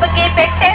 ಬಗ್ಗೆ ಪೆಟ್ಟೆ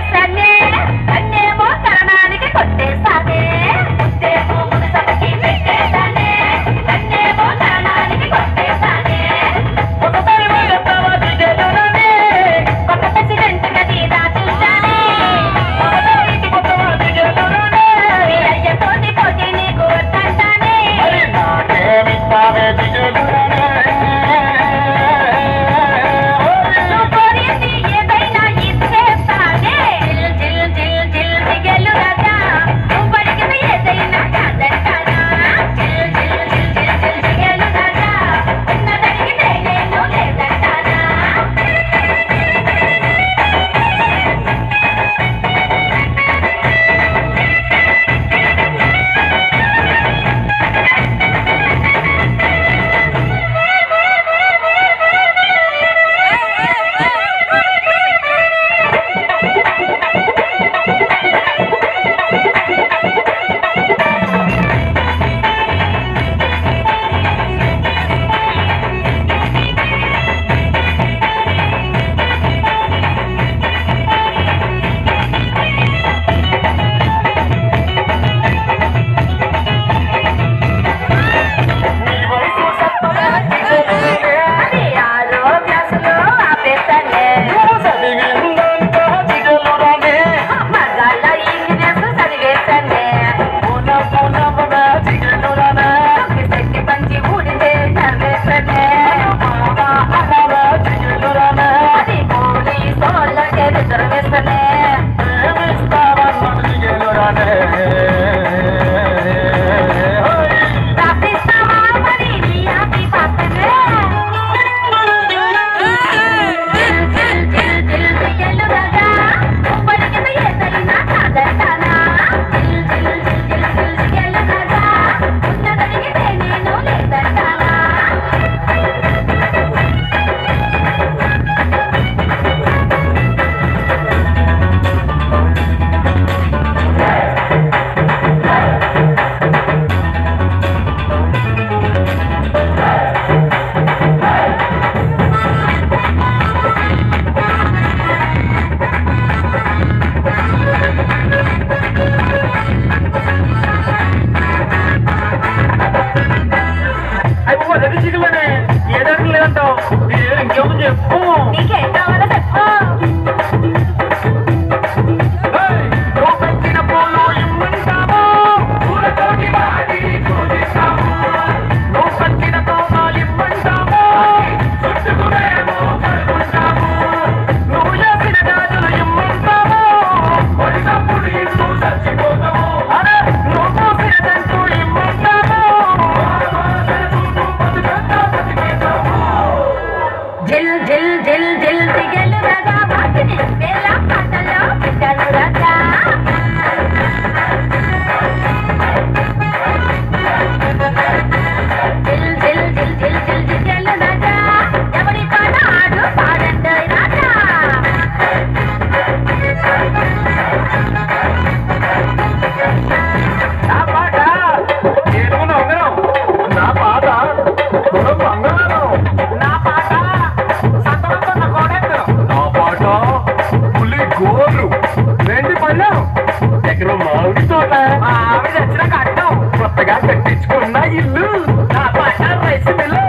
మా ఆవిడ వచ్చిన కట్టం కొత్తగా కట్టించుకున్న ఇల్లు. నా పాట రైస్ మిల్లు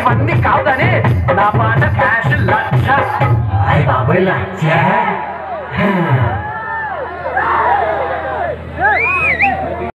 ఇవన్నీ కాదని నా పాట క్యాష్ లక్ష. అయ్య లక్ష?